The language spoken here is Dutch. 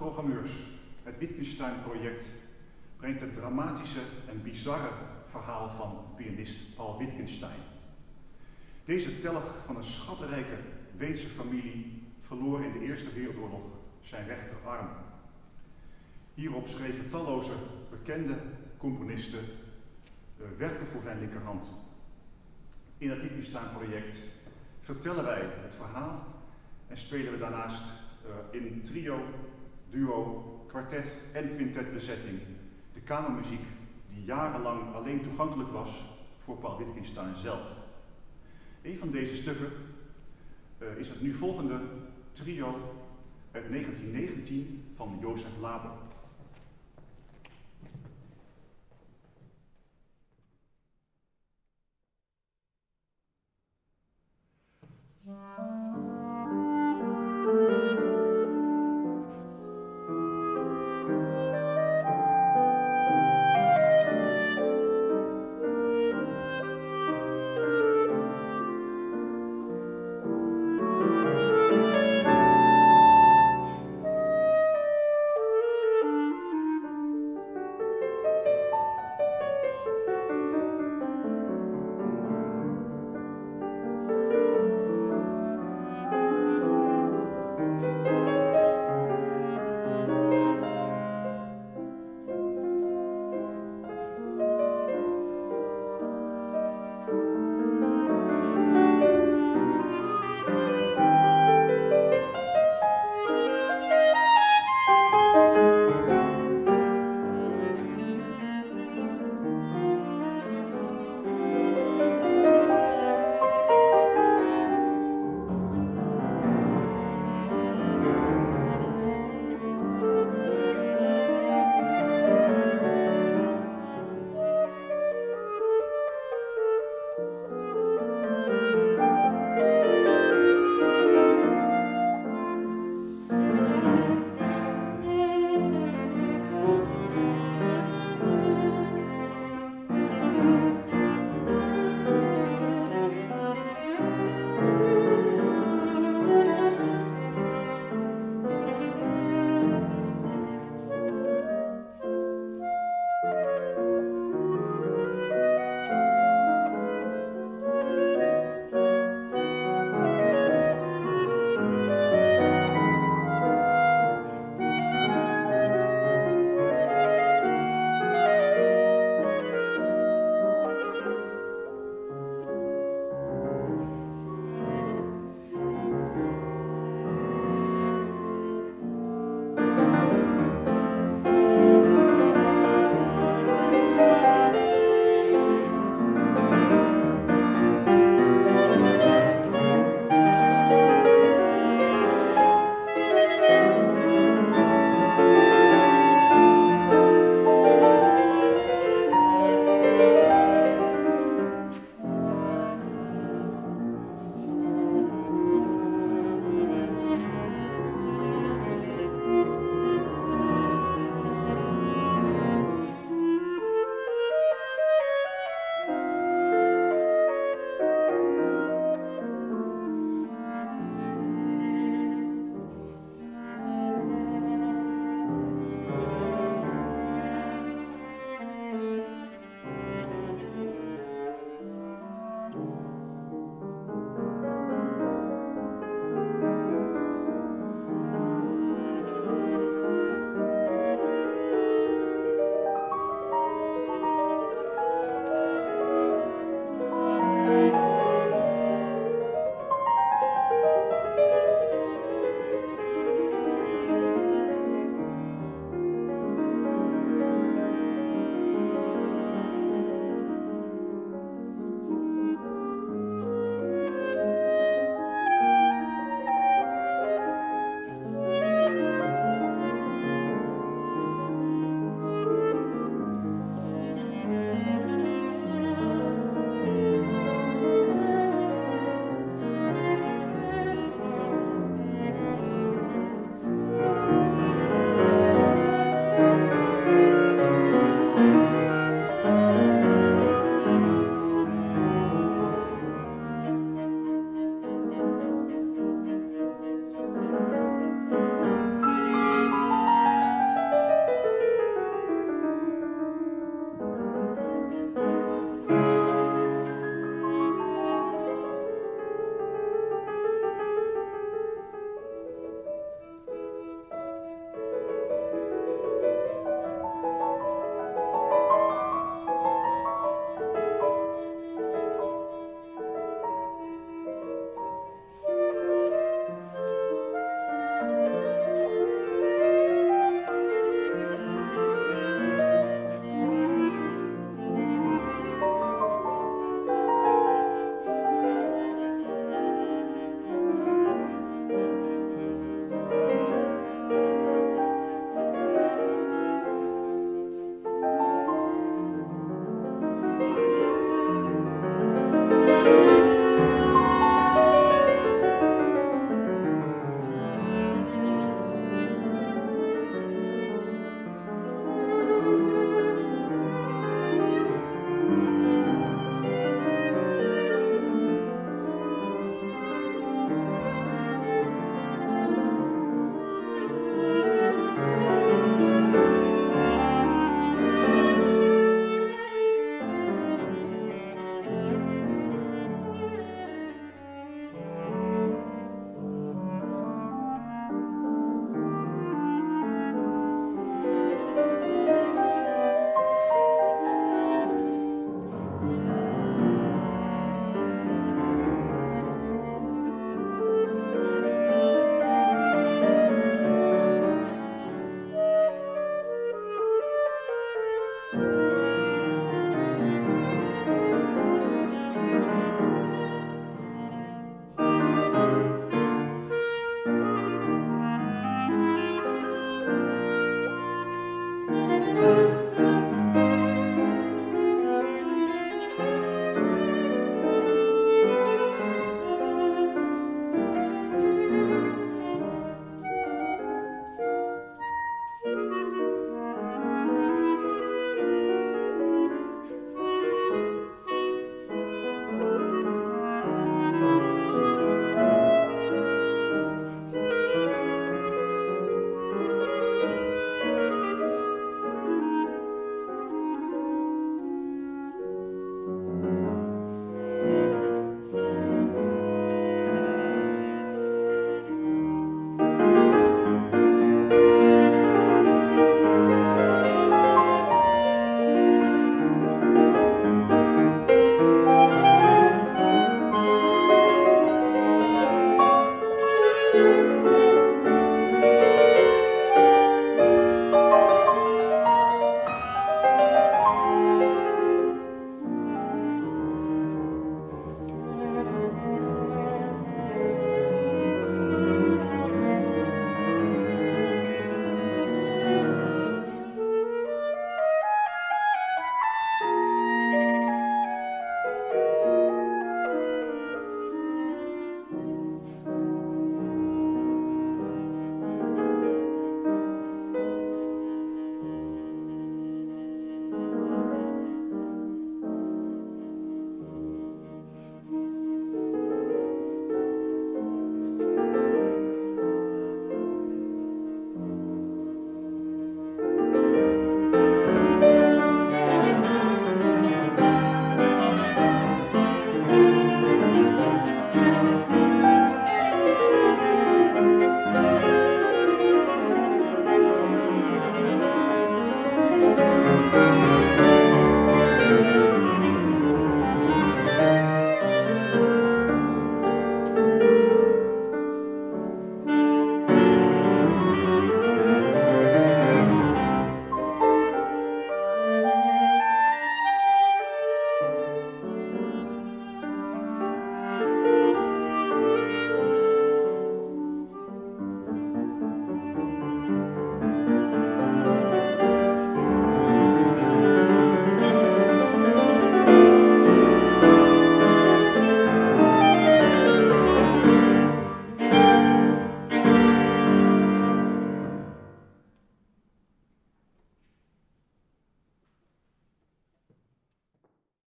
programmeurs. Het Wittgenstein-project brengt het dramatische en bizarre verhaal van pianist Paul Wittgenstein. Deze telg van een schatrijke Weense familie verloor in de Eerste Wereldoorlog zijn rechterarm. Hierop schreven talloze bekende componisten uh, werken voor zijn linkerhand. In het Wittgenstein-project vertellen wij het verhaal en spelen we daarnaast uh, in trio, duo, kwartet en quintetbezetting de kamermuziek die jarenlang alleen toegankelijk was voor Paul Wittgenstein zelf. Een van deze stukken eh, is het nu volgende trio uit 1919 van Jozef Laber.